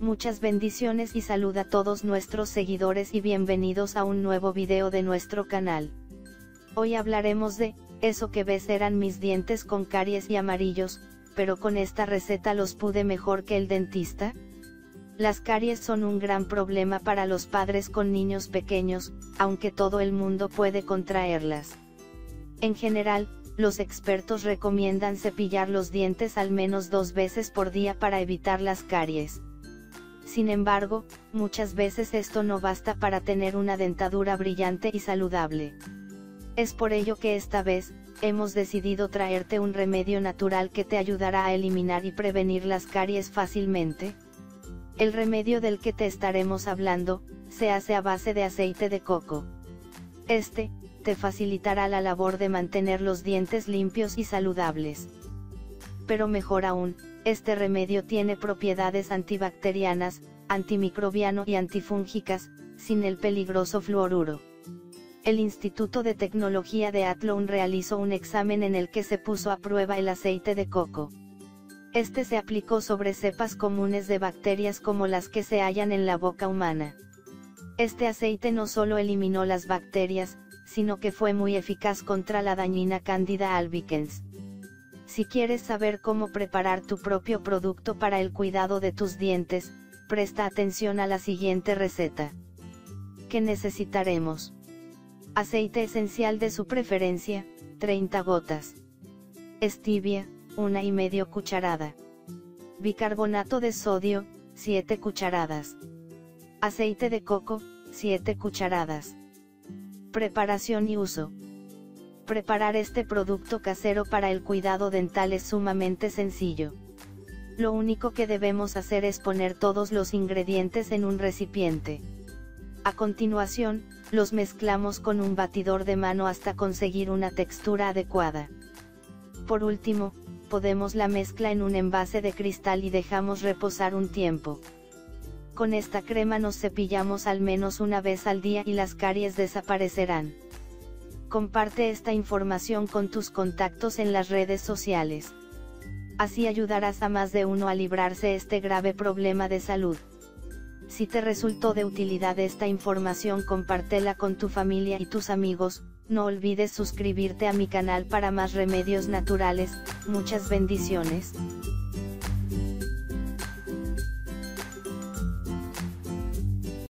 Muchas bendiciones y salud a todos nuestros seguidores y bienvenidos a un nuevo video de nuestro canal. Hoy hablaremos de, eso que ves eran mis dientes con caries y amarillos, pero con esta receta los pude mejor que el dentista. Las caries son un gran problema para los padres con niños pequeños, aunque todo el mundo puede contraerlas. En general, los expertos recomiendan cepillar los dientes al menos dos veces por día para evitar las caries. Sin embargo, muchas veces esto no basta para tener una dentadura brillante y saludable. Es por ello que esta vez, hemos decidido traerte un remedio natural que te ayudará a eliminar y prevenir las caries fácilmente. El remedio del que te estaremos hablando, se hace a base de aceite de coco. Este, te facilitará la labor de mantener los dientes limpios y saludables. Pero mejor aún, este remedio tiene propiedades antibacterianas, antimicrobiano y antifúngicas, sin el peligroso fluoruro. El Instituto de Tecnología de Athlone realizó un examen en el que se puso a prueba el aceite de coco. Este se aplicó sobre cepas comunes de bacterias como las que se hallan en la boca humana. Este aceite no solo eliminó las bacterias, sino que fue muy eficaz contra la dañina Candida albicans. Si quieres saber cómo preparar tu propio producto para el cuidado de tus dientes, presta atención a la siguiente receta. ¿Qué necesitaremos? Aceite esencial de su preferencia, 30 gotas. Stevia, una y medio cucharada. Bicarbonato de sodio, 7 cucharadas. Aceite de coco, 7 cucharadas. Preparación y uso. Preparar este producto casero para el cuidado dental es sumamente sencillo. Lo único que debemos hacer es poner todos los ingredientes en un recipiente. A continuación, los mezclamos con un batidor de mano hasta conseguir una textura adecuada. Por último, podemos la mezcla en un envase de cristal y dejamos reposar un tiempo. Con esta crema nos cepillamos al menos una vez al día y las caries desaparecerán. Comparte esta información con tus contactos en las redes sociales. Así ayudarás a más de uno a librarse este grave problema de salud. Si te resultó de utilidad esta información compártela con tu familia y tus amigos, no olvides suscribirte a mi canal para más remedios naturales, muchas bendiciones.